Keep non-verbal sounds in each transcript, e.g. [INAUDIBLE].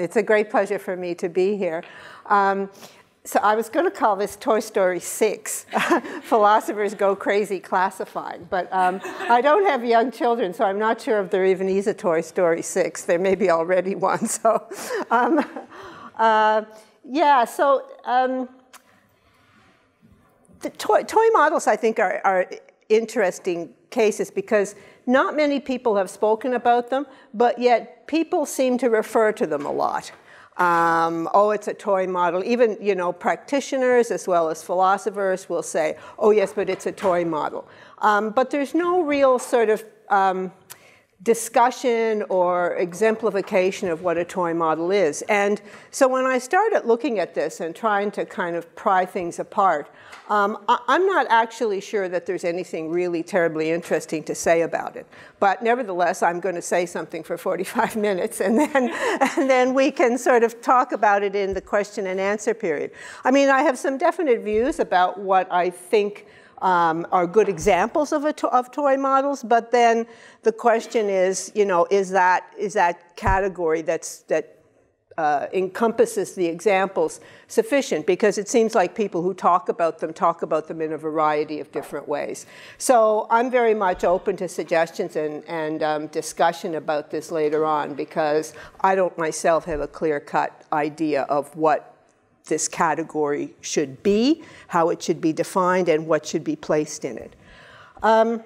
It's a great pleasure for me to be here. Um, so I was going to call this Toy Story 6, [LAUGHS] Philosophers Go Crazy Classified, but um, I don't have young children, so I'm not sure if there even is a Toy Story 6. There may be already one. [LAUGHS] So, um, uh, yeah, so um, the toy, toy, models, I think, are, are interesting cases because not many people have spoken about them, but yet people seem to refer to them a lot. Um, oh, it's a toy model. Even, you know, practitioners as well as philosophers will say, oh, yes, but it's a toy model. Um, but there's no real sort of um, discussion or exemplification of what a toy model is. And so when I started looking at this and trying to kind of pry things apart, um, I, am not actually sure that there's anything really terribly interesting to say about it. But nevertheless, I'm going to say something for 45 [LAUGHS] minutes, and then, [LAUGHS] and then we can sort of talk about it in the question and answer period. I mean, I have some definite views about what I think um, are good examples of, to of toy models, but then the question is, you know, is that, is that category that's, that uh, encompasses the examples sufficient because it seems like people who talk about them talk about them in a variety of different ways. So I'm very much open to suggestions and, and um, discussion about this later on because I don't myself have a clear cut idea of what this category should be, how it should be defined, and what should be placed in it. Um,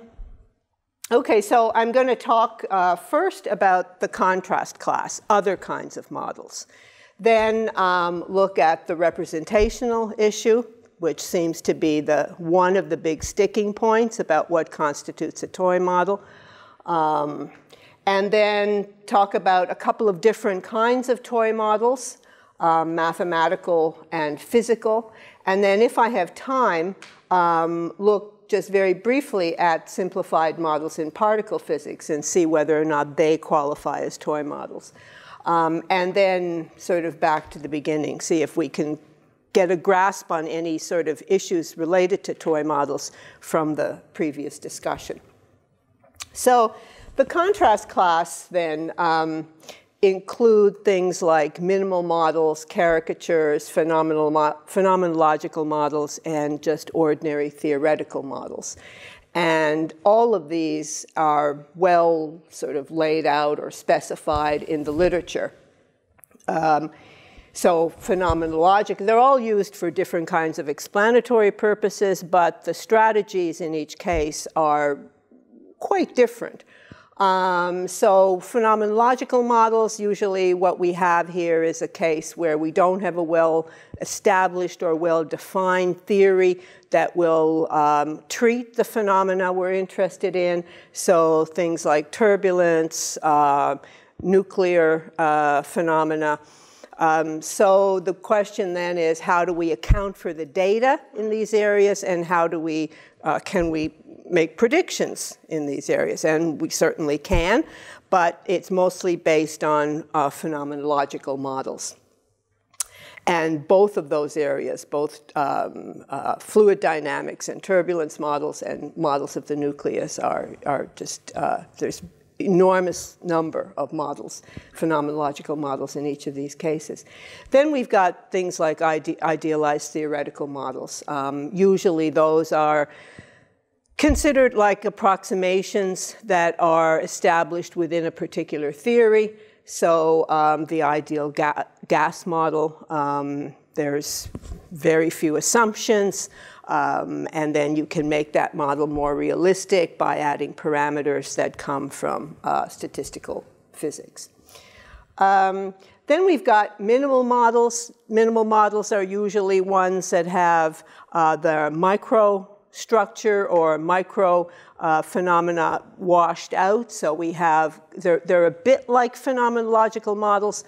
okay, so I'm going to talk uh, first about the contrast class, other kinds of models. Then um, look at the representational issue, which seems to be the, one of the big sticking points about what constitutes a toy model. Um, and then talk about a couple of different kinds of toy models um, mathematical and physical. And then if I have time, um, look just very briefly at simplified models in particle physics and see whether or not they qualify as toy models. Um, and then sort of back to the beginning, see if we can get a grasp on any sort of issues related to toy models from the previous discussion. So the contrast class then um, include things like minimal models, caricatures, phenomenal mo phenomenological models, and just ordinary theoretical models. And all of these are well sort of laid out or specified in the literature. Um, so phenomenological, they're all used for different kinds of explanatory purposes, but the strategies in each case are quite different. Um, so phenomenological models, usually what we have here is a case where we don't have a well-established or well-defined theory that will um, treat the phenomena we're interested in. So things like turbulence, uh, nuclear uh, phenomena. Um, so the question then is how do we account for the data in these areas and how do we, uh, can we make predictions in these areas, and we certainly can, but it's mostly based on uh, phenomenological models. And both of those areas, both um, uh, fluid dynamics and turbulence models and models of the nucleus are, are just, uh, there's enormous number of models, phenomenological models in each of these cases. Then we've got things like ide idealized theoretical models. Um, usually those are considered like approximations that are established within a particular theory. So um, the ideal ga gas model, um, there's very few assumptions, um, and then you can make that model more realistic by adding parameters that come from uh, statistical physics. Um, then we've got minimal models. Minimal models are usually ones that have uh, the micro structure or micro uh, phenomena washed out. So we have, they're, they're a bit like phenomenological models,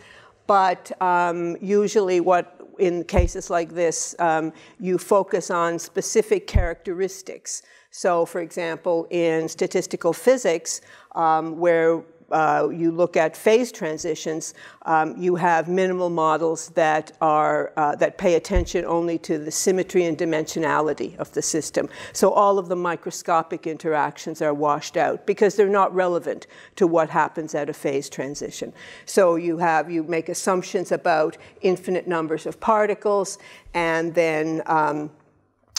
but um, usually what in cases like this, um, you focus on specific characteristics. So for example, in statistical physics, um, where uh, you look at phase transitions, um, you have minimal models that are uh, that pay attention only to the symmetry and dimensionality of the system. So all of the microscopic interactions are washed out because they're not relevant to what happens at a phase transition. So you have you make assumptions about infinite numbers of particles, and then um,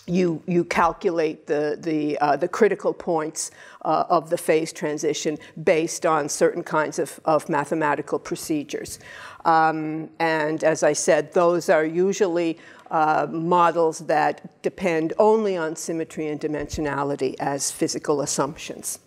you, you calculate the, the, uh, the critical points uh, of the phase transition based on certain kinds of, of mathematical procedures. Um, and as I said, those are usually uh, models that depend only on symmetry and dimensionality as physical assumptions.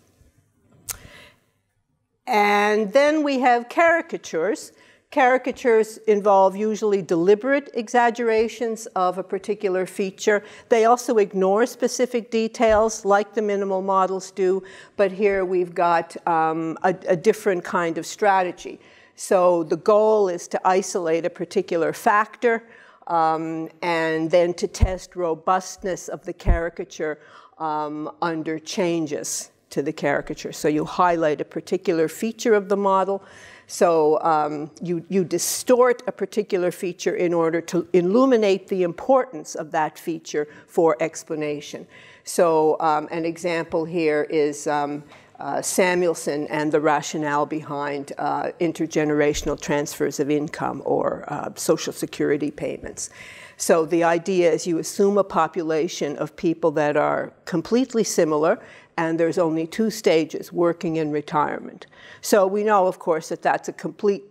And then we have caricatures. Caricatures involve usually deliberate exaggerations of a particular feature. They also ignore specific details like the minimal models do, but here we've got um, a, a different kind of strategy. So the goal is to isolate a particular factor um, and then to test robustness of the caricature um, under changes to the caricature. So you highlight a particular feature of the model so um, you, you distort a particular feature in order to illuminate the importance of that feature for explanation. So um, an example here is um, uh, Samuelson and the rationale behind uh, intergenerational transfers of income or uh, social security payments. So the idea is you assume a population of people that are completely similar and there's only two stages, working and retirement. So we know, of course, that that's a complete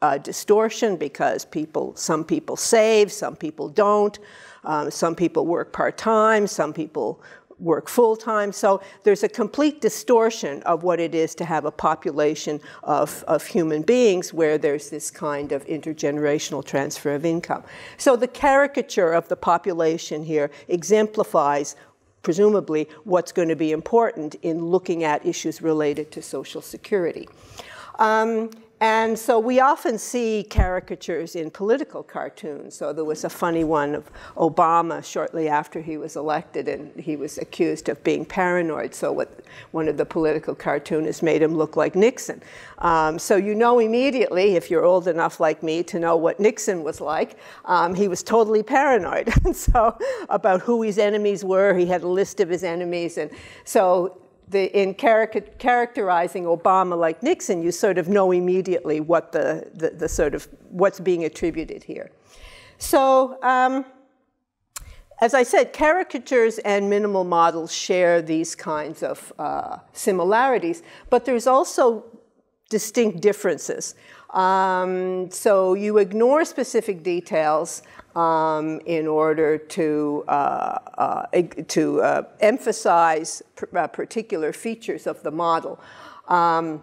uh, distortion because people, some people save, some people don't, um, some people work part-time, some people work full-time. So there's a complete distortion of what it is to have a population of, of human beings where there's this kind of intergenerational transfer of income. So the caricature of the population here exemplifies presumably what's going to be important in looking at issues related to Social Security. Um, and so we often see caricatures in political cartoons. So there was a funny one of Obama shortly after he was elected, and he was accused of being paranoid. So what, one of the political cartoonists made him look like Nixon. Um, so you know immediately, if you're old enough like me to know what Nixon was like, um, he was totally paranoid. [LAUGHS] so about who his enemies were, he had a list of his enemies. And so the, in characterizing Obama like Nixon, you sort of know immediately what the, the, the sort of what's being attributed here. So, um, as I said, caricatures and minimal models share these kinds of uh, similarities, but there's also distinct differences. Um, so you ignore specific details um, in order to, uh, uh, to uh, emphasize uh, particular features of the model. Um,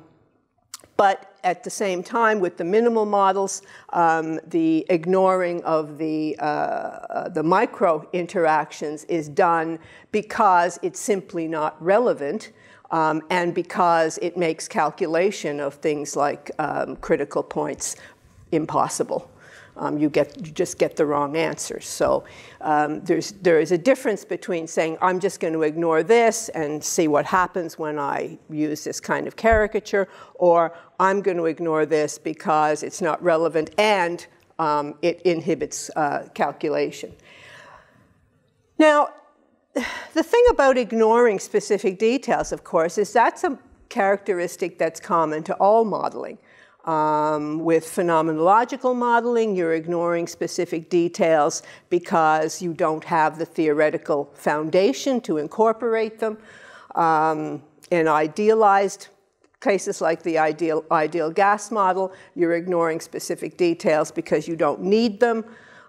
but at the same time, with the minimal models, um, the ignoring of the, uh, uh, the micro interactions is done because it's simply not relevant um, and because it makes calculation of things like um, critical points impossible um, you, get, you just get the wrong answers. So um, there's, there is a difference between saying, I'm just going to ignore this and see what happens when I use this kind of caricature, or I'm going to ignore this because it's not relevant and um, it inhibits uh, calculation. Now, the thing about ignoring specific details, of course, is that's a characteristic that's common to all modeling. Um, with phenomenological modeling, you're ignoring specific details because you don't have the theoretical foundation to incorporate them. Um, in idealized cases like the ideal, ideal gas model, you're ignoring specific details because you don't need them.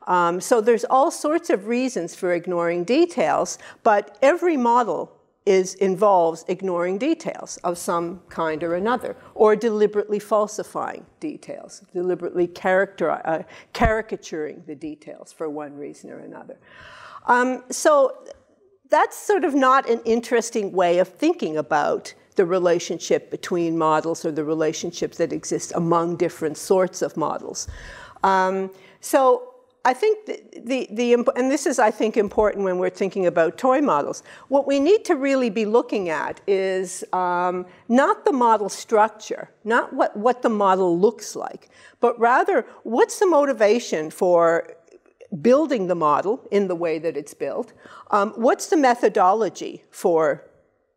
Um, so there's all sorts of reasons for ignoring details, but every model is involves ignoring details of some kind or another, or deliberately falsifying details, deliberately uh, caricaturing the details for one reason or another. Um, so that's sort of not an interesting way of thinking about the relationship between models or the relationships that exist among different sorts of models. Um, so I think the, the, the, and this is, I think, important when we're thinking about toy models. What we need to really be looking at is um, not the model structure, not what, what the model looks like, but rather what's the motivation for building the model in the way that it's built? Um, what's the methodology for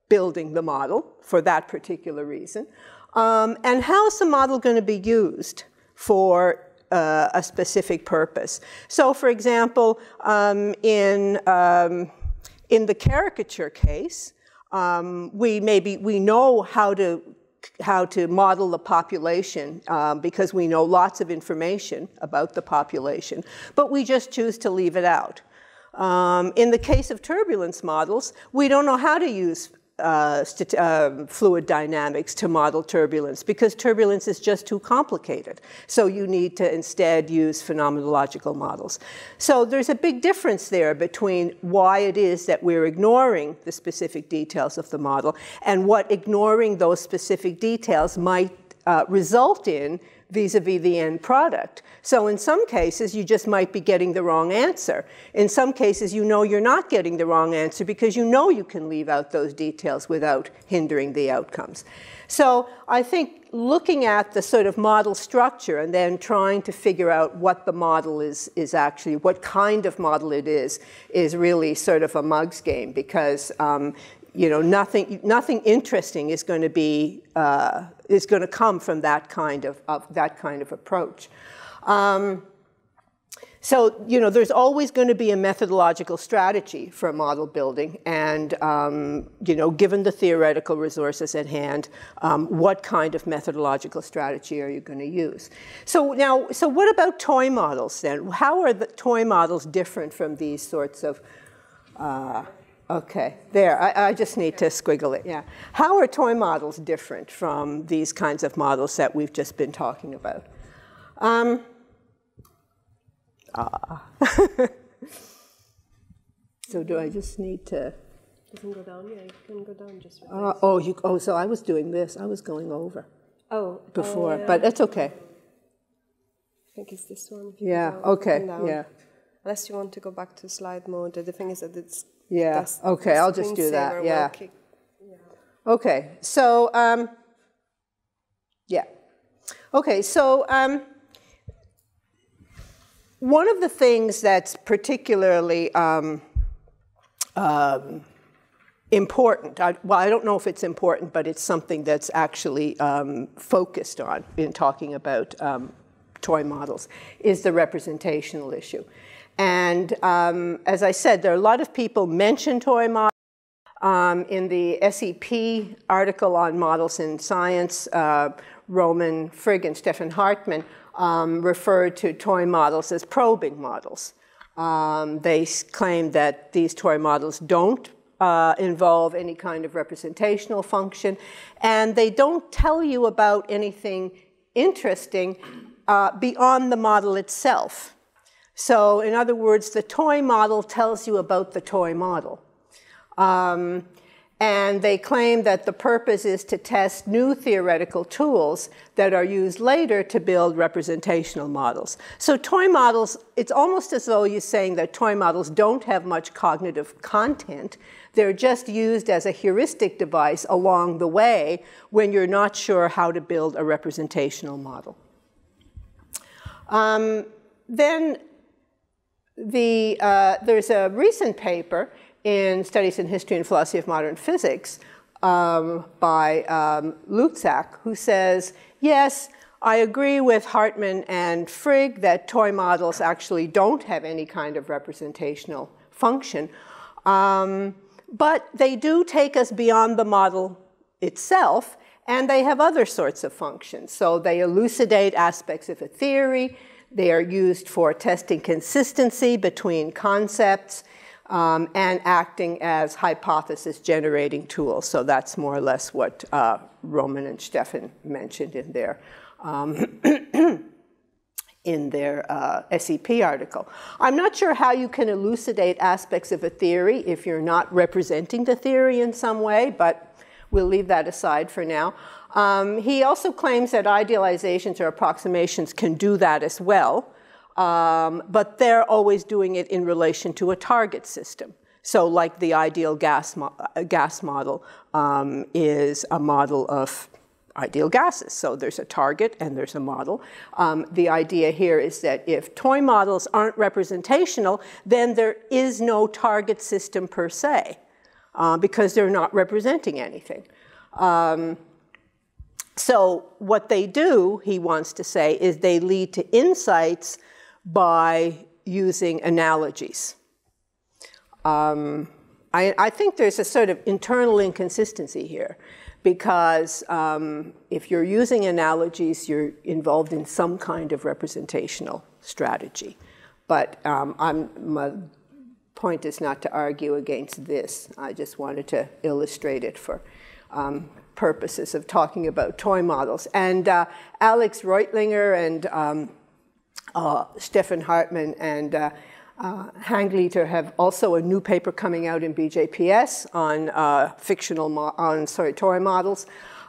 building the model for that particular reason? Um, and how is the model going to be used for uh, a specific purpose. So for example, um, in, um, in the caricature case, um, we maybe, we know how to how to model the population um, because we know lots of information about the population, but we just choose to leave it out. Um, in the case of turbulence models, we don't know how to use uh, uh, fluid dynamics to model turbulence because turbulence is just too complicated. So you need to instead use phenomenological models. So there's a big difference there between why it is that we're ignoring the specific details of the model and what ignoring those specific details might uh, result in vis-a-vis the end product. So in some cases, you just might be getting the wrong answer. In some cases, you know you're not getting the wrong answer because you know you can leave out those details without hindering the outcomes. So I think looking at the sort of model structure and then trying to figure out what the model is, is actually, what kind of model it is, is really sort of a mug's game because um, you know, nothing, nothing interesting is going to be, uh, is going to come from that kind of, of that kind of approach. Um, so, you know, there's always going to be a methodological strategy for model building, and, um, you know, given the theoretical resources at hand, um, what kind of methodological strategy are you going to use? So now, so what about toy models then? How are the toy models different from these sorts of uh, Okay, there. I, I, just need to squiggle it, yeah. How are toy models different from these kinds of models that we've just been talking about? Um, ah. [LAUGHS] so do I just need to? Doesn't go down. Yeah, you can go down just. Uh, oh, you, oh, so I was doing this. I was going over. Oh. Before, uh, but it's okay. I think it's this one. Yeah. Okay. Yeah. Unless you want to go back to slide mode. The thing is that it's yeah. Okay, I'll just do that. Yeah. Okay. So, um, yeah. Okay. So, um, one of the things that's particularly um, um, important, I, well, I don't know if it's important, but it's something that's actually um, focused on in talking about um, toy models, is the representational issue. And um, as I said, there are a lot of people mention toy models. Um, in the SEP article on models in science, uh, Roman Frigg and Stephan Hartmann um, referred to toy models as probing models. Um, they claim that these toy models don't uh, involve any kind of representational function, and they don't tell you about anything interesting uh, beyond the model itself. So in other words, the toy model tells you about the toy model. Um, and they claim that the purpose is to test new theoretical tools that are used later to build representational models. So toy models, it's almost as though you're saying that toy models don't have much cognitive content. They're just used as a heuristic device along the way when you're not sure how to build a representational model. Um, then the, uh, there's a recent paper in Studies in History and Philosophy of Modern Physics um, by um, Luczak, who says, yes, I agree with Hartmann and Frigg that toy models actually don't have any kind of representational function, um, but they do take us beyond the model itself, and they have other sorts of functions. So they elucidate aspects of a theory, they are used for testing consistency between concepts um, and acting as hypothesis generating tools. So that's more or less what uh, Roman and Stephan mentioned in their, um, [CLEARS THROAT] in their uh, SEP article. I'm not sure how you can elucidate aspects of a theory if you're not representing the theory in some way, but we'll leave that aside for now. Um, he also claims that idealizations or approximations can do that as well. um, but they're always doing it in relation to a target system. So, like the ideal gas, mo- uh, gas model um, is a model of ideal gases. So there's a target and there's a model. Um, the idea here is that if toy models aren't representational, then there is no target system per se, uh, because they're not representing anything. Um, so what they do, he wants to say, is they lead to insights by using analogies. Um, I, I, think there's a sort of internal inconsistency here because um, if you're using analogies, you're involved in some kind of representational strategy. But um, my point is not to argue against this. I just wanted to illustrate it for um, purposes of talking about toy models. And uh, Alex Reutlinger and um, uh, Stephan Hartmann and uh, uh, Hangleiter have also a new paper coming out in BJPS on uh, fictional, on sorry, toy models.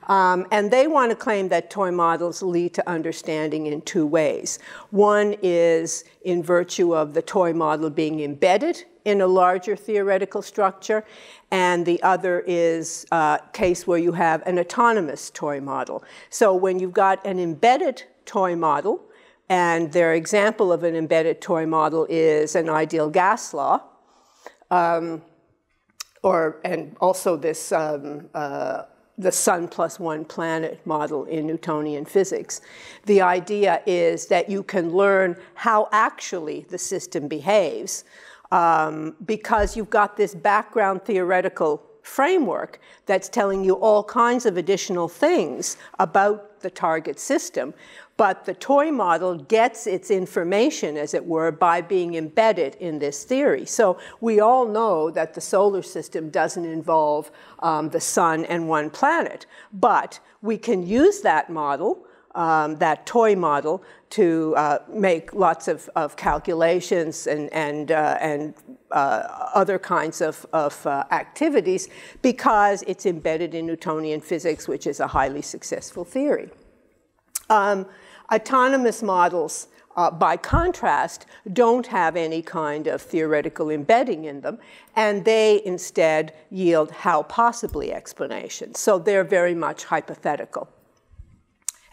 Um, and they want to claim that toy models lead to understanding in two ways. One is in virtue of the toy model being embedded in a larger theoretical structure, and the other is a case where you have an autonomous toy model. So when you've got an embedded toy model, and their example of an embedded toy model is an ideal gas law, um, or and also this um, uh, the sun plus one planet model in Newtonian physics. The idea is that you can learn how actually the system behaves um, because you've got this background theoretical framework that's telling you all kinds of additional things about the target system. But the toy model gets its information, as it were, by being embedded in this theory. So we all know that the solar system doesn't involve um, the sun and one planet. But we can use that model, um, that toy model, to uh, make lots of, of calculations and, and, uh, and uh, other kinds of, of uh, activities because it's embedded in Newtonian physics, which is a highly successful theory. Um, autonomous models, uh, by contrast, don't have any kind of theoretical embedding in them, and they instead yield how possibly explanations. So they're very much hypothetical.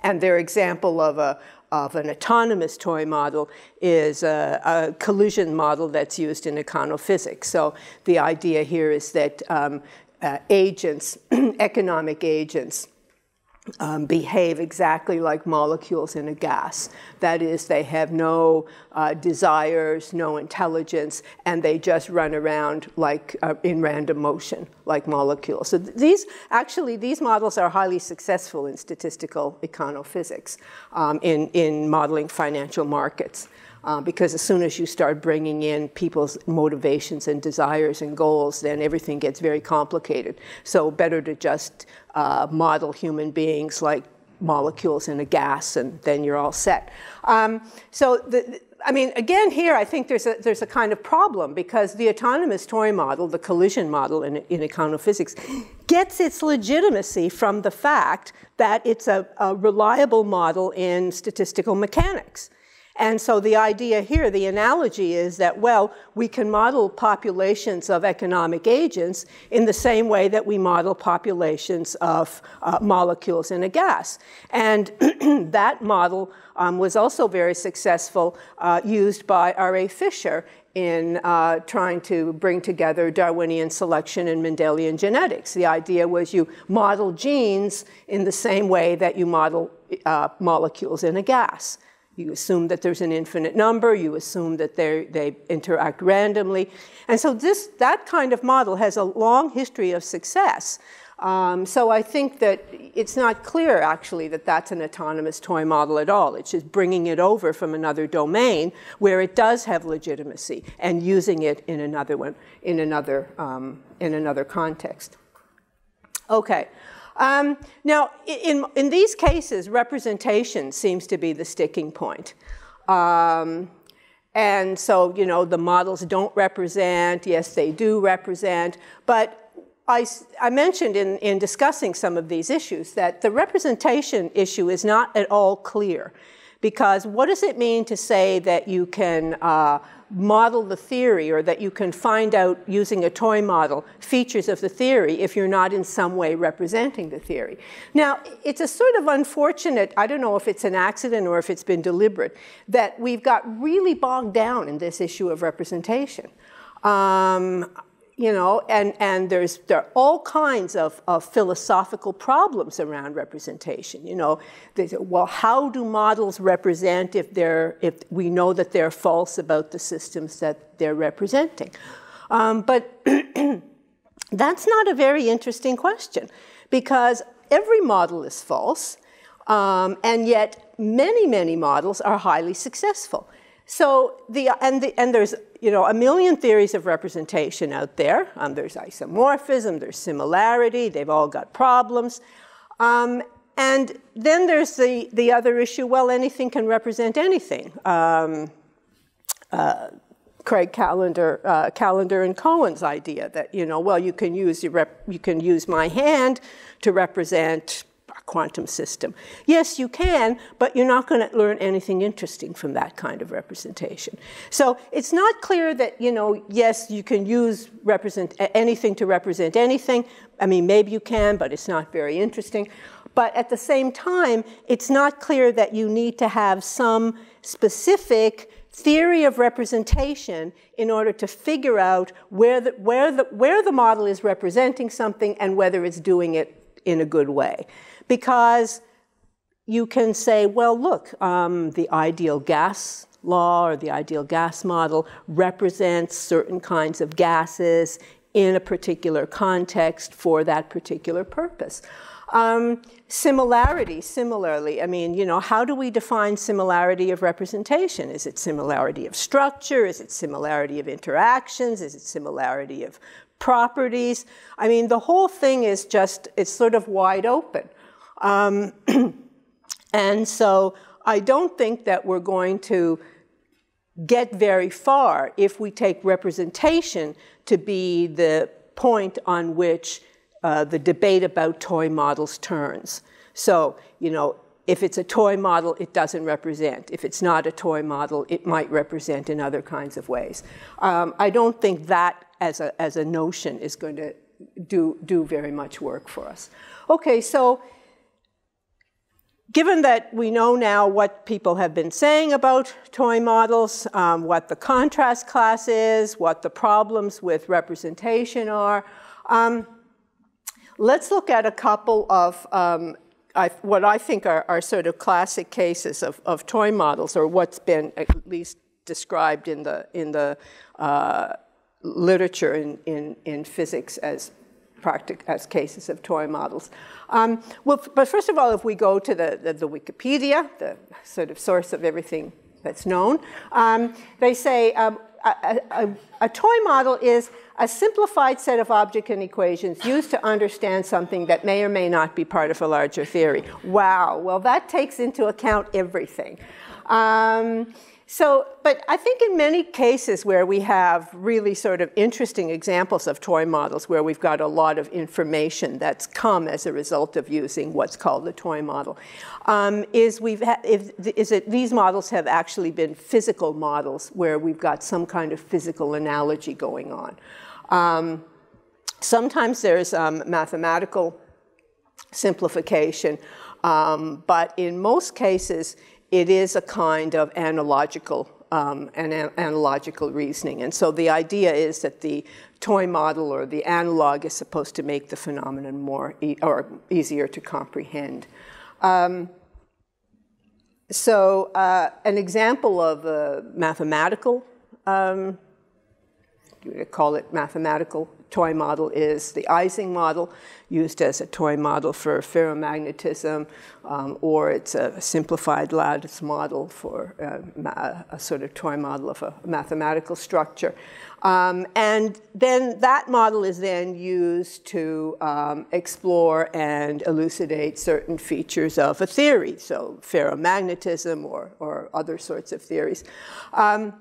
And their example of a, of an autonomous toy model is a, a, collision model that's used in econophysics. So the idea here is that um, uh, agents, [CLEARS THROAT] economic agents, um, behave exactly like molecules in a gas. That is, they have no uh, desires, no intelligence, and they just run around like uh, in random motion, like molecules. So th these actually these models are highly successful in statistical econophysics, um, in in modeling financial markets. Uh, because as soon as you start bringing in people's motivations and desires and goals, then everything gets very complicated. So better to just uh, model human beings like molecules in a gas, and then you're all set. Um, so the, I mean, again, here I think there's a, there's a kind of problem because the autonomous toy model, the collision model in, in econophysics, gets its legitimacy from the fact that it's a, a reliable model in statistical mechanics. And so the idea here, the analogy is that, well, we can model populations of economic agents in the same way that we model populations of uh, molecules in a gas. And [CLEARS THROAT] that model um, was also very successful, uh, used by R.A. Fisher in uh, trying to bring together Darwinian selection and Mendelian genetics. The idea was you model genes in the same way that you model uh, molecules in a gas. You assume that there's an infinite number. You assume that they interact randomly. And so this, that kind of model has a long history of success. Um, so I think that it's not clear, actually, that that's an autonomous toy model at all. It's just bringing it over from another domain where it does have legitimacy and using it in another one, in another, um, in another context. Okay. Um, now, in, in these cases, representation seems to be the sticking point. Um, and so, you know, the models don't represent, yes, they do represent, but I, I, mentioned in, in discussing some of these issues that the representation issue is not at all clear. Because what does it mean to say that you can uh, model the theory or that you can find out using a toy model features of the theory if you're not in some way representing the theory? Now, it's a sort of unfortunate, I don't know if it's an accident or if it's been deliberate, that we've got really bogged down in this issue of representation. Um, you know, and, and there's, there are all kinds of, of philosophical problems around representation. You know, they say, well, how do models represent if, they're, if we know that they're false about the systems that they're representing? Um, but [CLEARS THROAT] that's not a very interesting question because every model is false, um, and yet many, many models are highly successful. So the, and, the, and there's you know, a million theories of representation out there. Um, there's isomorphism, there's similarity, they've all got problems. Um, and then there's the, the other issue, well, anything can represent anything. Um, uh, Craig Callender, uh, Callender and Cohen's idea that, you know, well, you can use, you can use my hand to represent quantum system. Yes, you can, but you're not going to learn anything interesting from that kind of representation. So it's not clear that, you know, yes, you can use represent anything to represent anything. I mean, maybe you can, but it's not very interesting. But at the same time, it's not clear that you need to have some specific theory of representation in order to figure out where the, where, the, where the model is representing something and whether it's doing it in a good way because you can say, well, look, um, the ideal gas law or the ideal gas model represents certain kinds of gases in a particular context for that particular purpose. Um, similarity, similarly, I mean, you know, how do we define similarity of representation? Is it similarity of structure? Is it similarity of interactions? Is it similarity of properties? I mean, the whole thing is just, it's sort of wide open. Um, [CLEARS THROAT] and so I don't think that we're going to get very far if we take representation to be the point on which uh, the debate about toy models turns. So, you know, if it's a toy model, it doesn't represent. If it's not a toy model, it might represent in other kinds of ways. Um, I don't think that as a, as a notion is going to do, do very much work for us. Okay, so Given that we know now what people have been saying about toy models, um, what the contrast class is, what the problems with representation are, um, let's look at a couple of um, I, what I think are, are, sort of classic cases of, of, toy models, or what's been at least described in the, in the uh, literature in, in, in physics as as cases of toy models. Um, well, but first of all, if we go to the, the, the, Wikipedia, the sort of source of everything that's known, um, they say um, a, a, a, toy model is a simplified set of object and equations used to understand something that may or may not be part of a larger theory. Wow, well, that takes into account everything. Um, so, but I think in many cases where we have really sort of interesting examples of toy models where we've got a lot of information that's come as a result of using what's called the toy model, um, is we've if, is that these models have actually been physical models where we've got some kind of physical analogy going on. Um, sometimes there's um, mathematical simplification, um, but in most cases, it is a kind of analogical um, an analogical reasoning. And so the idea is that the toy model or the analog is supposed to make the phenomenon more e or easier to comprehend. Um, so uh, an example of a mathematical, um, you call it mathematical toy model is the Ising model, used as a toy model for ferromagnetism, um, or it's a simplified lattice model for uh, a sort of toy model of a mathematical structure. Um, and then that model is then used to um, explore and elucidate certain features of a theory, so ferromagnetism or, or other sorts of theories. Um,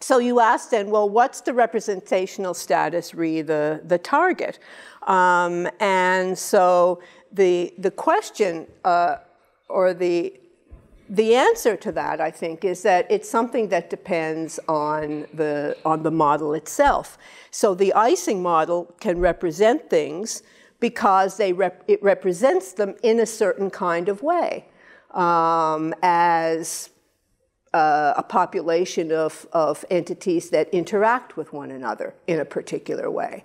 so you ask then, well, what's the representational status re the, the target? Um, and so the, the question uh, or the the answer to that, I think, is that it's something that depends on the, on the model itself. So the Ising model can represent things because they rep it represents them in a certain kind of way um, as uh, a population of, of entities that interact with one another in a particular way.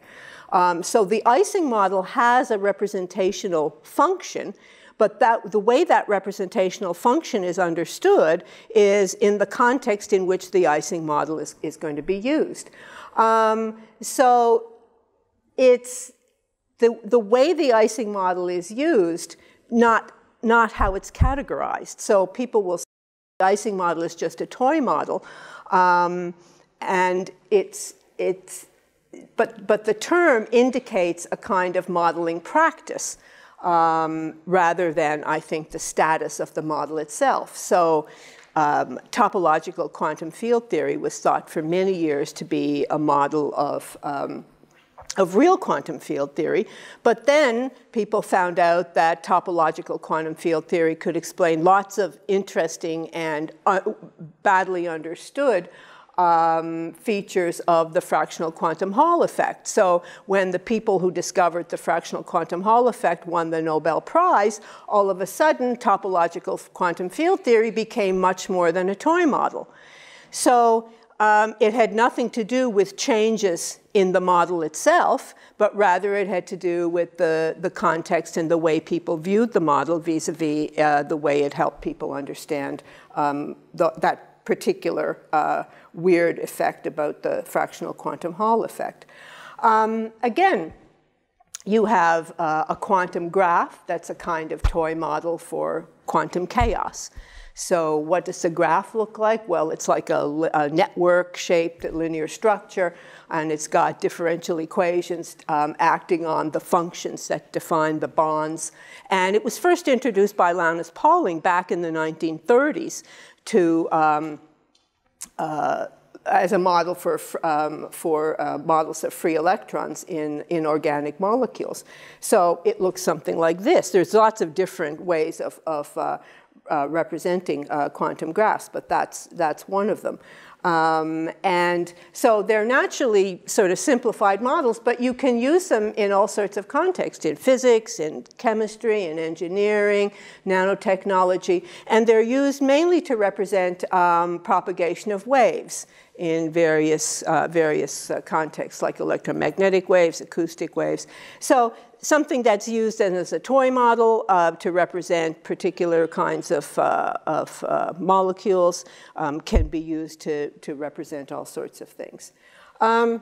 Um, so the Ising model has a representational function, but that, the way that representational function is understood is in the context in which the Ising model is, is going to be used. Um, so it's the, the way the Ising model is used, not, not how it's categorized. So people will the Ising model is just a toy model, um, and it's, it's, but, but the term indicates a kind of modeling practice um, rather than, I think, the status of the model itself. So um, topological quantum field theory was thought for many years to be a model of, um, of real quantum field theory. But then people found out that topological quantum field theory could explain lots of interesting and uh, badly understood um, features of the fractional quantum Hall effect. So when the people who discovered the fractional quantum Hall effect won the Nobel Prize, all of a sudden topological quantum field theory became much more than a toy model. So um, it had nothing to do with changes in the model itself, but rather it had to do with the, the context and the way people viewed the model vis-a-vis -vis, uh, the way it helped people understand um, the, that particular uh, weird effect about the fractional quantum Hall effect. Um, again, you have uh, a quantum graph that's a kind of toy model for quantum chaos. So what does the graph look like? Well, it's like a, a network-shaped linear structure, and it's got differential equations um, acting on the functions that define the bonds. And it was first introduced by Linus Pauling back in the 1930s to um, uh, as a model for, um, for uh, models of free electrons in, in organic molecules. So it looks something like this. There's lots of different ways of, of uh, uh, representing uh, quantum graphs, but that's, that's one of them. Um, and so they're naturally sort of simplified models, but you can use them in all sorts of contexts, in physics, in chemistry, in engineering, nanotechnology, and they're used mainly to represent um, propagation of waves in various, uh, various uh, contexts, like electromagnetic waves, acoustic waves. So something that's used as a toy model uh, to represent particular kinds of, uh, of uh, molecules um, can be used to, to represent all sorts of things. Um,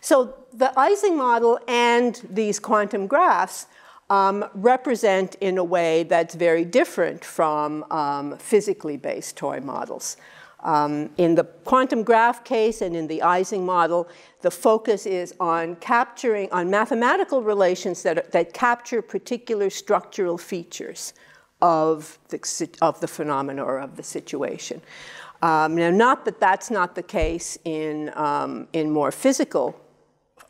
so the Ising model and these quantum graphs um, represent in a way that's very different from um, physically based toy models. Um, in the quantum graph case and in the Ising model, the focus is on capturing, on mathematical relations that, that capture particular structural features of the, of the phenomena or of the situation. Um, now, not that that's not the case in, um, in more physical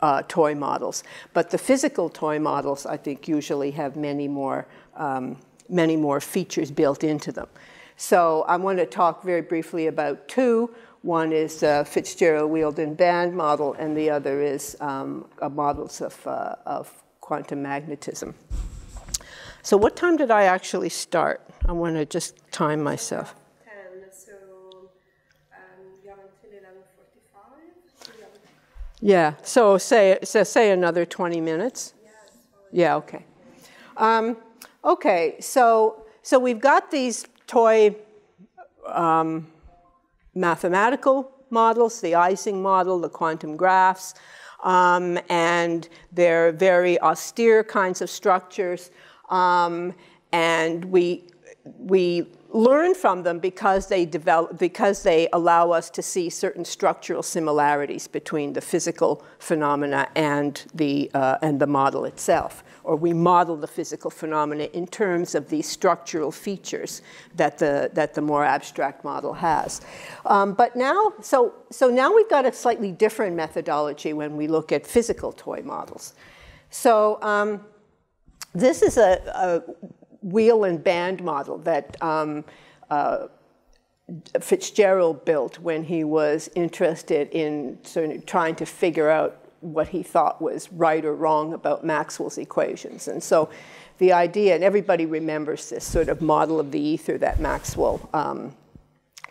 uh, toy models, but the physical toy models, I think, usually have many more, um, many more features built into them. So I want to talk very briefly about two. One is the Fitzgerald wheel and band model, and the other is um, models of, uh, of quantum magnetism. So what time did I actually start? I want to just time myself. 10, so you have until 11.45? Yeah, so say, so say another 20 minutes? Yeah, okay. Um, okay, so, so we've got these toy um, mathematical models, the Ising model, the quantum graphs, um, and they're very austere kinds of structures. Um, and we, we learn from them because they develop, because they allow us to see certain structural similarities between the physical phenomena and the, uh, and the model itself. Or we model the physical phenomena in terms of these structural features that the, that the more abstract model has. Um, but now, so, so now we've got a slightly different methodology when we look at physical toy models. So um, this is a, a wheel and band model that um, uh, Fitzgerald built when he was interested in sort of trying to figure out what he thought was right or wrong about Maxwell's equations. And so the idea, and everybody remembers this sort of model of the ether that Maxwell um,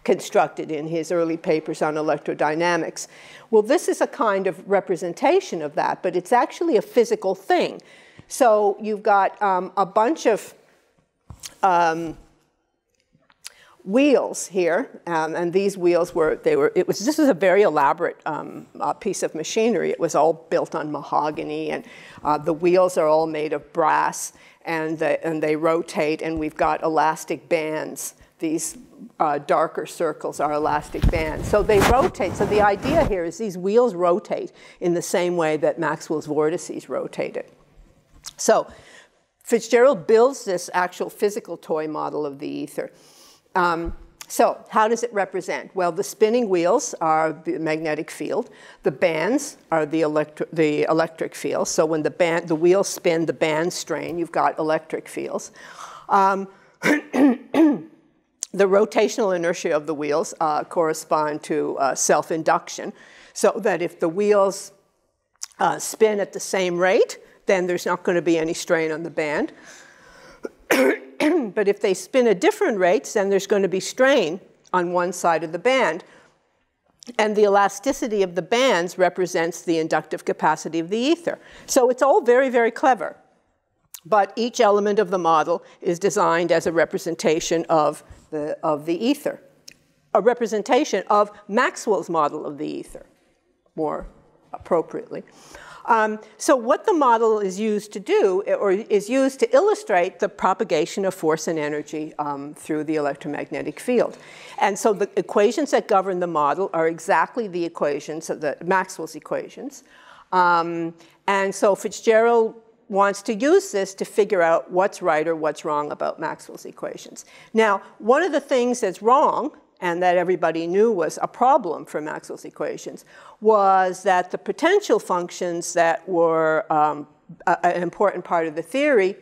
constructed in his early papers on electrodynamics. Well, this is a kind of representation of that, but it's actually a physical thing. So you've got um, a bunch of um, wheels here, um, and these wheels were, they were, it was, this was a very elaborate um, uh, piece of machinery. It was all built on mahogany, and uh, the wheels are all made of brass, and, the, and they rotate, and we've got elastic bands. These uh, darker circles are elastic bands. So they rotate. So the idea here is these wheels rotate in the same way that Maxwell's vortices rotated. So Fitzgerald builds this actual physical toy model of the ether. Um, so how does it represent? Well, the spinning wheels are the magnetic field. The bands are the, electri the electric field. So when the, band, the wheels spin, the bands strain, you've got electric fields. Um, [CLEARS THROAT] the rotational inertia of the wheels uh, correspond to uh, self-induction, so that if the wheels uh, spin at the same rate, then there's not going to be any strain on the band. but if they spin at different rates, then there's going to be strain on one side of the band. And the elasticity of the bands represents the inductive capacity of the ether. So it's all very, very clever. But each element of the model is designed as a representation of the, of the ether, a representation of Maxwell's model of the ether, more appropriately. Um, so what the model is used to do, or is used to illustrate the propagation of force and energy um, through the electromagnetic field. And so the equations that govern the model are exactly the equations, of the Maxwell's equations. Um, and so Fitzgerald wants to use this to figure out what's right or what's wrong about Maxwell's equations. Now, one of the things that's wrong and that everybody knew was a problem for Maxwell's equations, was that the potential functions that were um, an important part of the theory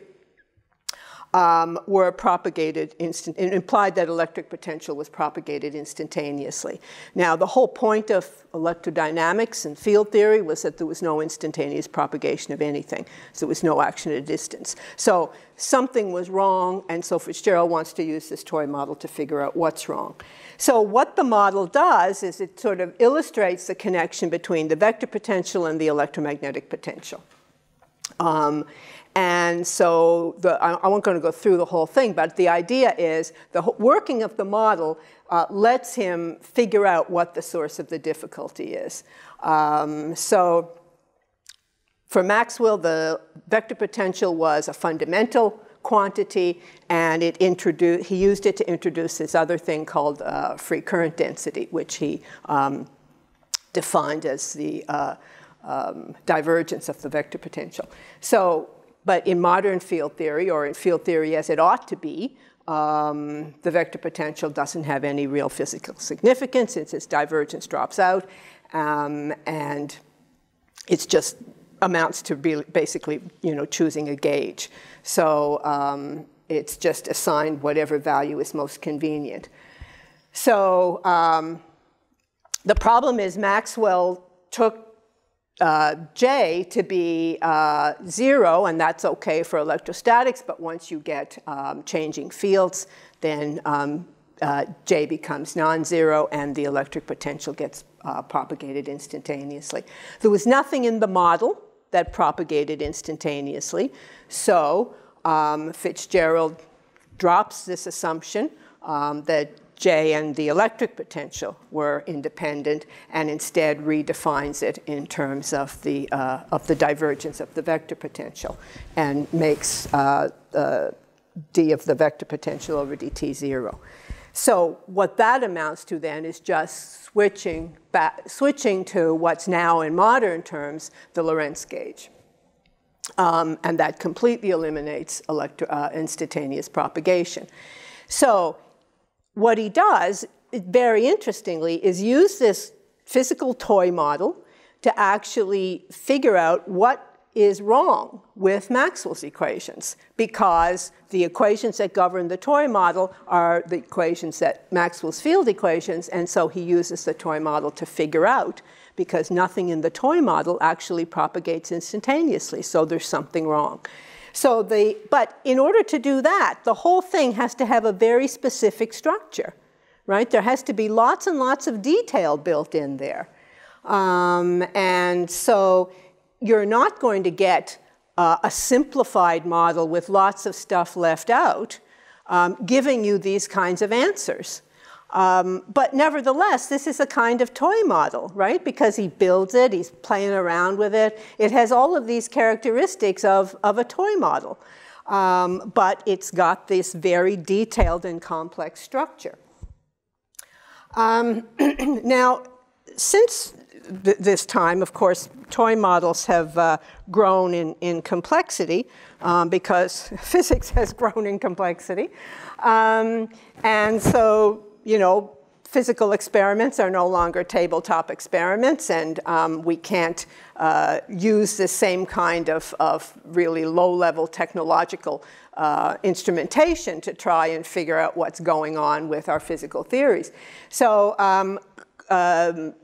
um, were propagated instant, it implied that electric potential was propagated instantaneously. Now, the whole point of electrodynamics and field theory was that there was no instantaneous propagation of anything. So there was no action at a distance. So something was wrong, and so Fitzgerald wants to use this toy model to figure out what's wrong. So what the model does is it sort of illustrates the connection between the vector potential and the electromagnetic potential. Um, and so the, I, I won't going to go through the whole thing, but the idea is the working of the model uh, lets him figure out what the source of the difficulty is. Um, so for Maxwell, the vector potential was a fundamental quantity, and it introduced, he used it to introduce this other thing called uh, free current density, which he um, defined as the uh, um, divergence of the vector potential. So but in modern field theory, or in field theory as it ought to be, um, the vector potential doesn't have any real physical significance since its divergence drops out, um, and it just amounts to basically, you know, choosing a gauge. So um, it's just assigned whatever value is most convenient. So um, the problem is Maxwell took uh, J to be uh, zero, and that's okay for electrostatics, but once you get um, changing fields, then um, uh, J becomes non-zero and the electric potential gets uh, propagated instantaneously. There was nothing in the model that propagated instantaneously, so um, Fitzgerald drops this assumption um, that J and the electric potential were independent and instead redefines it in terms of the, uh, of the divergence of the vector potential and makes uh, uh, d of the vector potential over dt zero. So what that amounts to then is just switching, back, switching to what's now in modern terms the Lorentz gauge. Um, and that completely eliminates electro, uh, instantaneous propagation. So what he does, very interestingly, is use this physical toy model to actually figure out what is wrong with Maxwell's equations because the equations that govern the toy model are the equations that Maxwell's field equations, and so he uses the toy model to figure out because nothing in the toy model actually propagates instantaneously, so there's something wrong. So the, but in order to do that, the whole thing has to have a very specific structure, right? There has to be lots and lots of detail built in there. Um, and so you're not going to get uh, a simplified model with lots of stuff left out, um, giving you these kinds of answers. Um, but nevertheless, this is a kind of toy model, right? Because he builds it, he's playing around with it. It has all of these characteristics of, of a toy model. Um, but it's got this very detailed and complex structure. Um, [CLEARS THROAT] now, since th this time, of course, toy models have uh, grown in, in complexity um, because [LAUGHS] physics has grown in complexity. Um, and so, you know, physical experiments are no longer tabletop experiments, and um, we can't uh, use the same kind of, of really low-level technological uh, instrumentation to try and figure out what's going on with our physical theories. So um, um,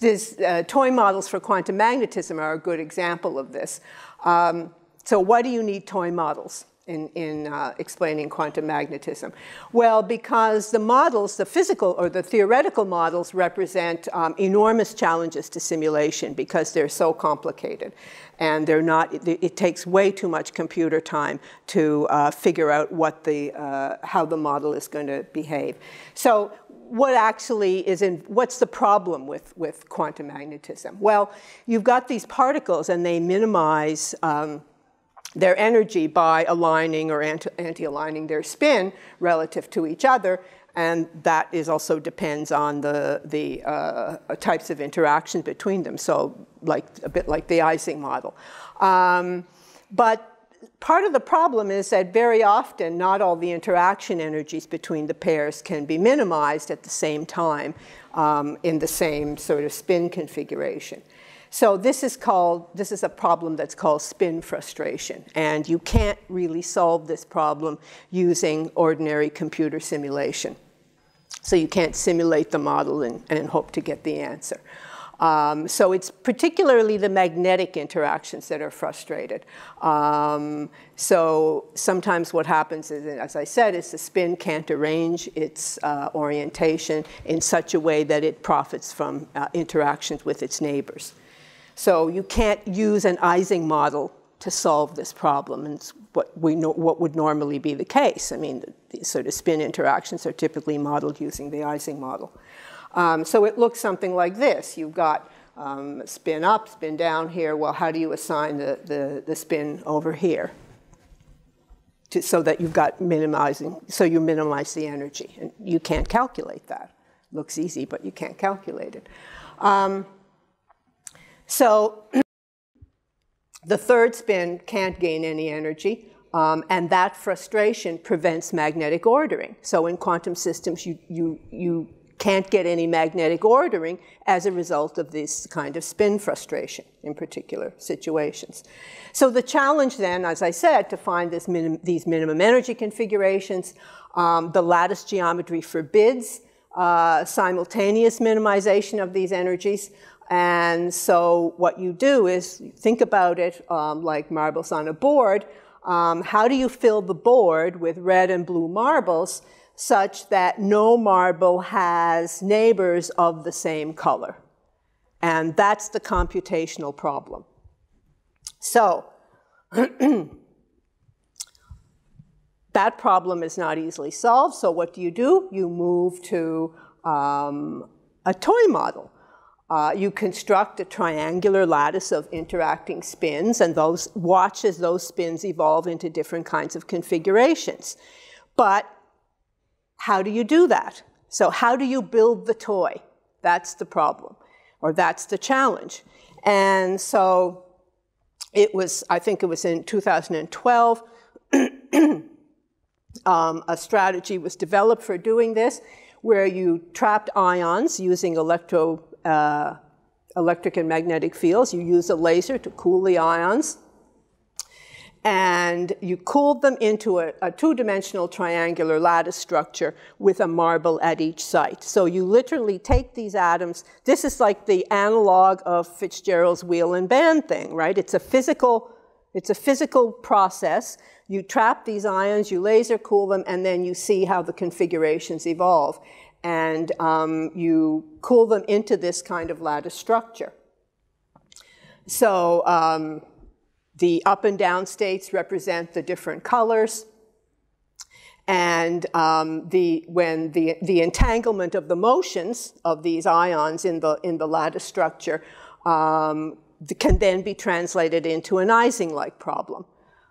this, uh, toy models for quantum magnetism are a good example of this. Um, so why do you need toy models in, in uh, explaining quantum magnetism? Well, because the models, the physical or the theoretical models represent um, enormous challenges to simulation because they're so complicated. And they're not, it, takes way too much computer time to uh, figure out what the, uh, how the model is going to behave. So what actually is in, what's the problem with, with quantum magnetism? Well, you've got these particles and they minimize um, their energy by aligning or anti-aligning their spin relative to each other. And that is also depends on the, the uh, types of interaction between them. So like a bit like the Ising model. Um, but part of the problem is that very often not all the interaction energies between the pairs can be minimized at the same time um, in the same sort of spin configuration. So this is called, this is a problem that's called spin frustration. And you can't really solve this problem using ordinary computer simulation. So you can't simulate the model and, and hope to get the answer. Um, so it's particularly the magnetic interactions that are frustrated. Um, so sometimes what happens is, as I said, is the spin can't arrange its uh, orientation in such a way that it profits from uh, interactions with its neighbors. So you can't use an Ising model to solve this problem, and it's what we know, what would normally be the case. I mean, the, the sort of spin interactions are typically modeled using the Ising model. Um, so it looks something like this. You've got um, spin up, spin down here. Well, how do you assign the, the, the spin over here? To, so that you've got minimizing, so you minimize the energy. And you can't calculate that. Looks easy, but you can't calculate it. Um, so the third spin can't gain any energy. Um, and that frustration prevents magnetic ordering. So in quantum systems, you, you, you can't get any magnetic ordering as a result of this kind of spin frustration in particular situations. So the challenge then, as I said, to find minim these minimum energy configurations, um, the lattice geometry forbids uh, simultaneous minimization of these energies. And so what you do is think about it um, like marbles on a board. Um, how do you fill the board with red and blue marbles such that no marble has neighbors of the same color. And that's the computational problem. So, [CLEARS THROAT] that problem is not easily solved, so what do you do? You move to um, a toy model. Uh, you construct a triangular lattice of interacting spins, and those watch as those spins evolve into different kinds of configurations. But how do you do that? So how do you build the toy? That's the problem, or that's the challenge. And so it was, I think it was in 2012, [CLEARS THROAT] um, a strategy was developed for doing this, where you trapped ions using electro, uh, electric and magnetic fields. You use a laser to cool the ions and you cooled them into a, a two-dimensional triangular lattice structure with a marble at each site. So you literally take these atoms. This is like the analog of Fitzgerald's wheel and band thing, right? It's a physical, it's a physical process. You trap these ions, you laser cool them, and then you see how the configurations evolve. And um, you cool them into this kind of lattice structure. So um, the up and down states represent the different colors. And um, the, when the, the entanglement of the motions of these ions in the, in the lattice structure um, can then be translated into an Ising-like problem.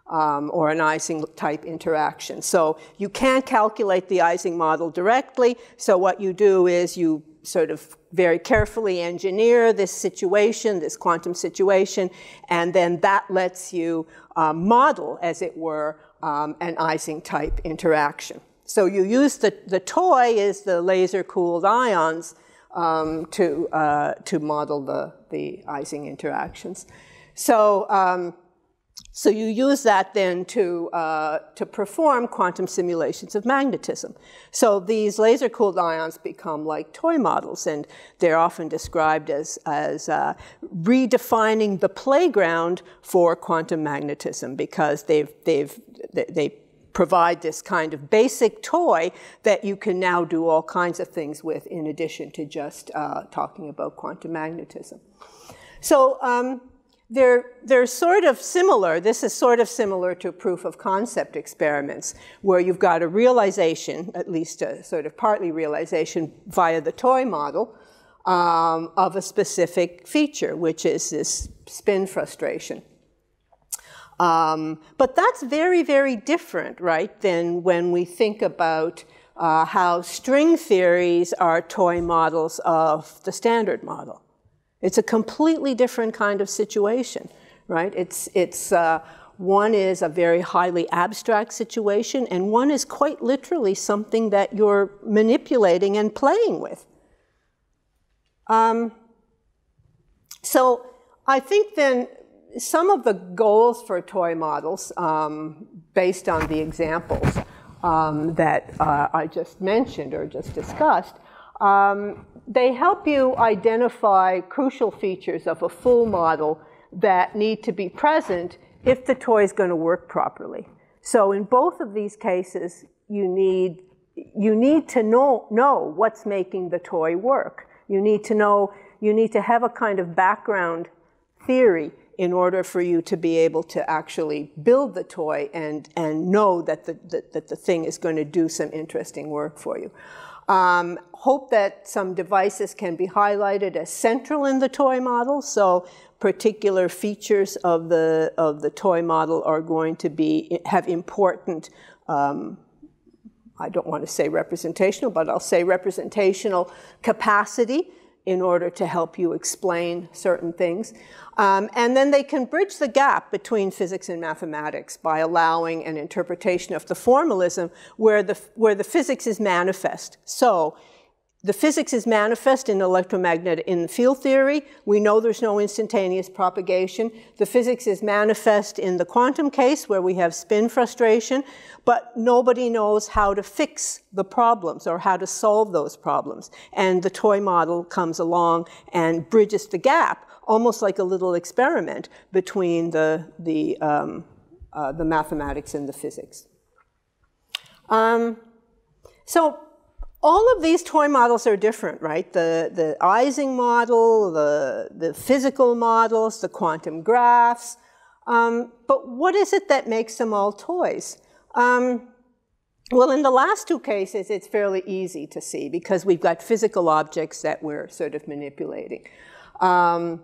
Um, or an Ising type interaction. So you can't calculate the Ising model directly. So what you do is you sort of very carefully engineer this situation, this quantum situation, and then that lets you uh, model, as it were, um, an Ising type interaction. So you use the, the toy is the laser cooled ions um, to, uh, to model the, the Ising interactions. So um, so you use that then to, uh, to perform quantum simulations of magnetism. So these laser-cooled ions become like toy models, and they're often described as, as uh, redefining the playground for quantum magnetism because they've, they've, they provide this kind of basic toy that you can now do all kinds of things with in addition to just uh, talking about quantum magnetism. So um, they're, they're sort of similar. This is sort of similar to proof of concept experiments, where you've got a realization, at least a sort of partly realization via the toy model, um, of a specific feature, which is this spin frustration. Um, but that's very, very different, right, than when we think about uh, how string theories are toy models of the standard model. It's a completely different kind of situation, right? It's, it's, uh, one is a very highly abstract situation, and one is quite literally something that you're manipulating and playing with. Um, so I think then some of the goals for toy models, um, based on the examples um, that uh, I just mentioned or just discussed, um, they help you identify crucial features of a full model that need to be present if the toy is going to work properly. So in both of these cases, you need, you need to know, know what's making the toy work. You need to know, you need to have a kind of background theory in order for you to be able to actually build the toy and, and know that the, that, that the thing is going to do some interesting work for you. Um, hope that some devices can be highlighted as central in the toy model. So particular features of the, of the toy model are going to be, have important, um, I don't want to say representational, but I'll say representational capacity in order to help you explain certain things. Um, and then they can bridge the gap between physics and mathematics by allowing an interpretation of the formalism where the, where the physics is manifest. So the physics is manifest in electromagnetic in field theory. We know there's no instantaneous propagation. The physics is manifest in the quantum case where we have spin frustration, but nobody knows how to fix the problems or how to solve those problems. And the toy model comes along and bridges the gap almost like a little experiment between the, the, um, uh, the mathematics and the physics. Um, so all of these toy models are different, right? The, the Ising model, the, the physical models, the quantum graphs. Um, but what is it that makes them all toys? Um, well, in the last two cases, it's fairly easy to see because we've got physical objects that we're sort of manipulating. Um,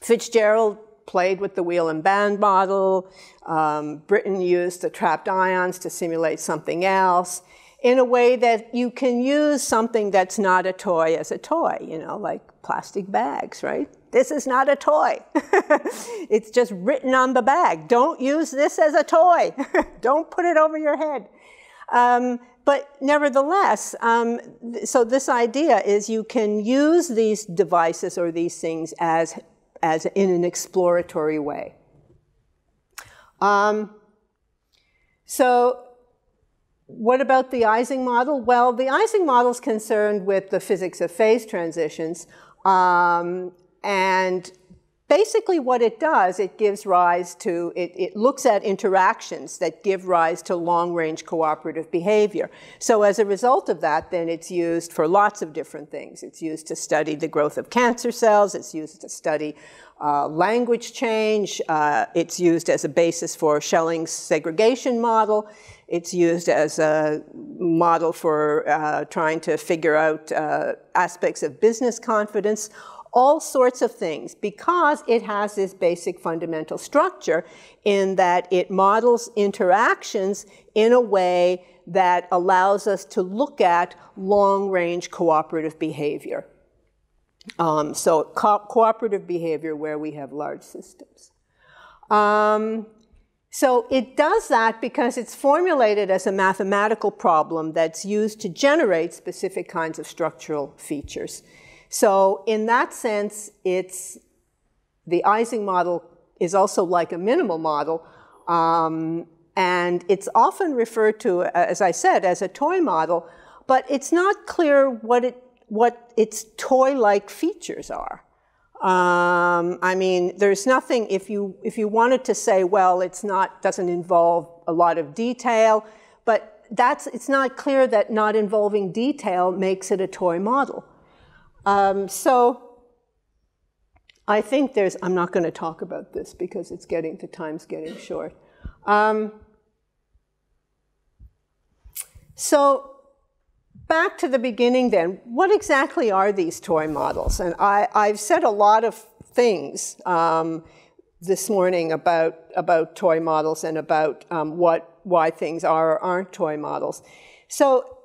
Fitzgerald played with the wheel and band model. Um, Britton used the trapped ions to simulate something else in a way that you can use something that's not a toy as a toy, you know, like plastic bags, right? This is not a toy. [LAUGHS] it's just written on the bag. Don't use this as a toy. [LAUGHS] Don't put it over your head. Um, but nevertheless, um, th so this idea is you can use these devices or these things as, as in an exploratory way. Um, so what about the Ising model? Well, the Ising model is concerned with the physics of phase transitions. Um, and basically what it does, it gives rise to, it, it looks at interactions that give rise to long-range cooperative behavior. So as a result of that, then it's used for lots of different things. It's used to study the growth of cancer cells. It's used to study uh, language change. Uh, it's used as a basis for Schelling's segregation model. It's used as a model for uh, trying to figure out uh, aspects of business confidence all sorts of things because it has this basic fundamental structure in that it models interactions in a way that allows us to look at long-range cooperative behavior. Um, so co cooperative behavior where we have large systems. Um, so it does that because it's formulated as a mathematical problem that's used to generate specific kinds of structural features. So in that sense, it's the Ising model is also like a minimal model, um, and it's often referred to, as I said, as a toy model, but it's not clear what it what its toy-like features are. Um, I mean, there's nothing if you if you wanted to say, well, it's not doesn't involve a lot of detail, but that's it's not clear that not involving detail makes it a toy model. Um, so I think there's, I'm not going to talk about this because it's getting, the time's getting short. Um, so back to the beginning then, what exactly are these toy models? And I, I've said a lot of things um, this morning about, about toy models and about um, what, why things are or aren't toy models. So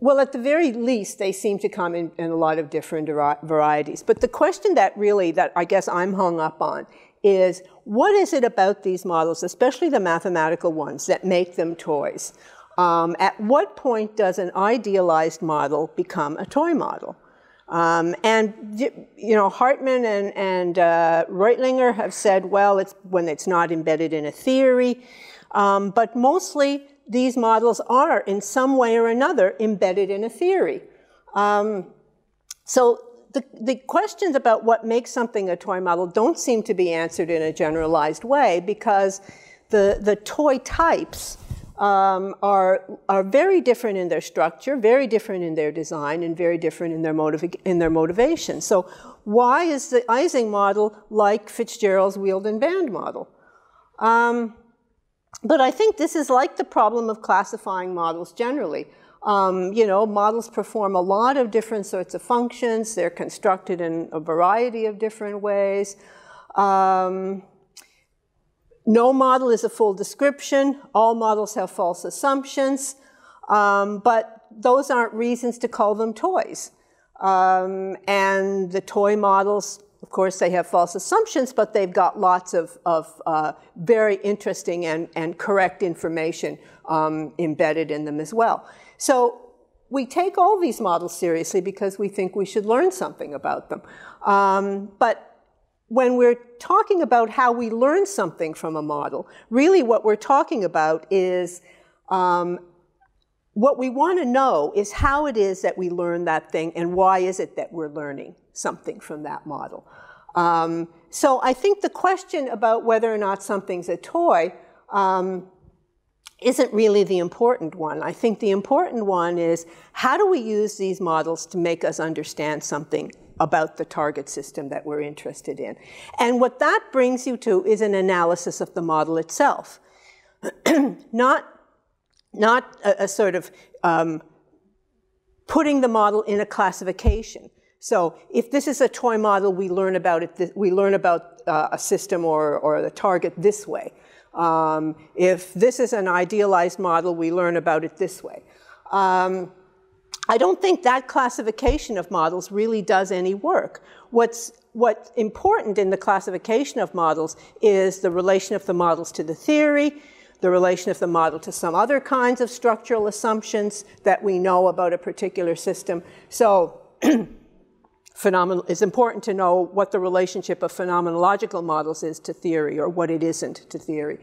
well, at the very least, they seem to come in, in, a lot of different varieties. But the question that really, that I guess I'm hung up on, is what is it about these models, especially the mathematical ones, that make them toys? Um, at what point does an idealized model become a toy model? Um, and you know, Hartmann and, and uh, Reutlinger have said, well, it's when it's not embedded in a theory. Um, but mostly these models are, in some way or another, embedded in a theory. Um, so the, the questions about what makes something a toy model don't seem to be answered in a generalized way because the, the toy types um, are, are very different in their structure, very different in their design, and very different in their, motiv in their motivation. So why is the Ising model like Fitzgerald's wheeled and band model? Um, but I think this is like the problem of classifying models generally. Um, you know, models perform a lot of different sorts of functions. They're constructed in a variety of different ways. Um, no model is a full description. All models have false assumptions. Um, but those aren't reasons to call them toys. Um, and the toy models of course, they have false assumptions, but they've got lots of, of uh, very interesting and, and correct information um, embedded in them as well. So we take all these models seriously because we think we should learn something about them. Um, but when we're talking about how we learn something from a model, really what we're talking about is um, what we want to know is how it is that we learn that thing and why is it that we're learning something from that model. Um, so I think the question about whether or not something's a toy um, isn't really the important one. I think the important one is how do we use these models to make us understand something about the target system that we're interested in. And what that brings you to is an analysis of the model itself. [CLEARS THROAT] not, not a, a sort of um, putting the model in a classification. So if this is a toy model, we learn about it. We learn about uh, a system or, or the target this way. Um, if this is an idealized model, we learn about it this way. Um, I don't think that classification of models really does any work. What's, what's important in the classification of models is the relation of the models to the theory, the relation of the model to some other kinds of structural assumptions that we know about a particular system. So [CLEARS THROAT] it's important to know what the relationship of phenomenological models is to theory or what it isn't to theory.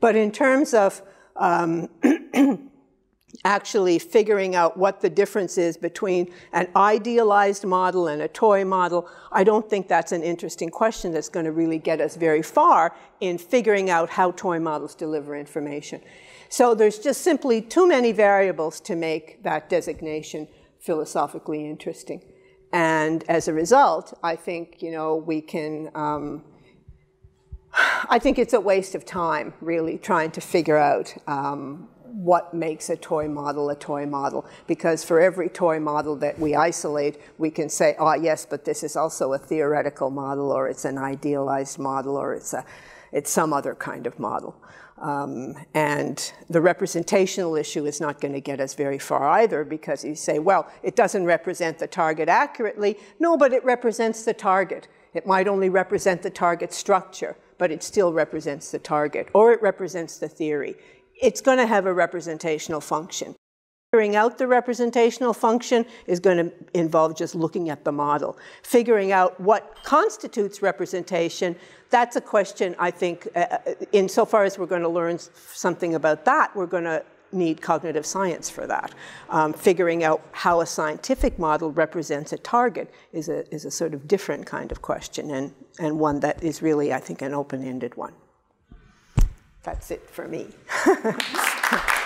But in terms of um, [CLEARS THROAT] actually figuring out what the difference is between an idealized model and a toy model, I don't think that's an interesting question that's going to really get us very far in figuring out how toy models deliver information. So there's just simply too many variables to make that designation philosophically interesting. And as a result, I think, you know, we can, um, [SIGHS] I think it's a waste of time, really, trying to figure out um, what makes a toy model a toy model. Because for every toy model that we isolate, we can say, oh, yes, but this is also a theoretical model, or it's an idealized model, or it's, a, it's some other kind of model. Um, and the representational issue is not going to get us very far either because you say, well, it doesn't represent the target accurately. No, but it represents the target. It might only represent the target structure, but it still represents the target, or it represents the theory it's going to have a representational function. Figuring out the representational function is going to involve just looking at the model. Figuring out what constitutes representation, that's a question I think, uh, uh insofar as we're going to learn something about that, we're going to need cognitive science for that. Um, figuring out how a scientific model represents a target is a, is a sort of different kind of question and, and one that is really, I think, an open-ended one that's it for me. [LAUGHS]